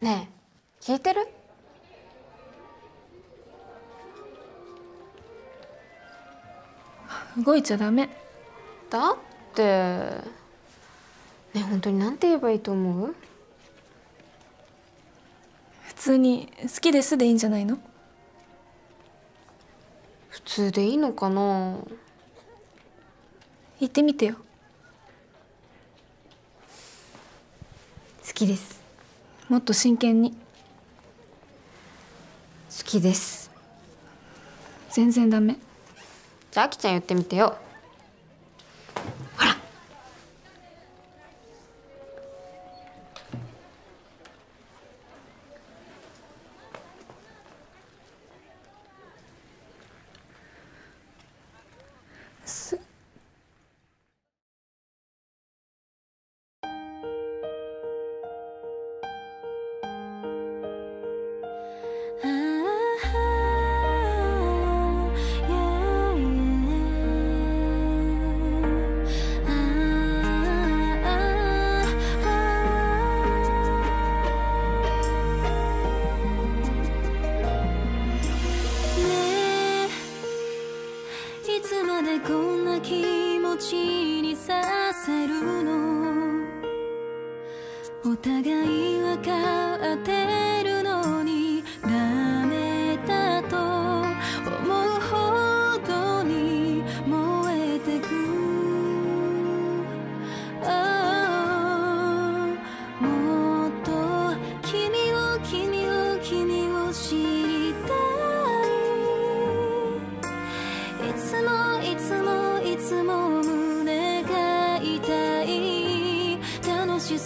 ねえ聞いてる？動いちゃダメ。だってねえ本当になんて言えばいいと思う？普通に「好きです」でいいんじゃないの？普通でいいのかな？言ってみてよ。好きですもっと真剣に。好きです。全然ダメ。じゃああきちゃん言ってみてよ。でこんな気持ちにさせるの。お互い分かってる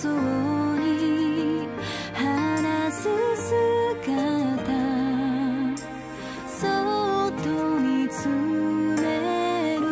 そうに話す姿そっと見つめる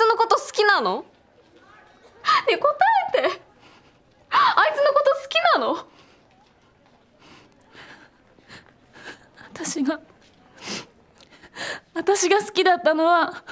つのこと好きなの？ね答えて。あいつのこと好きなの？私が私が好きだったのは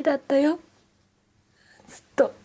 きだったよ。ずっと。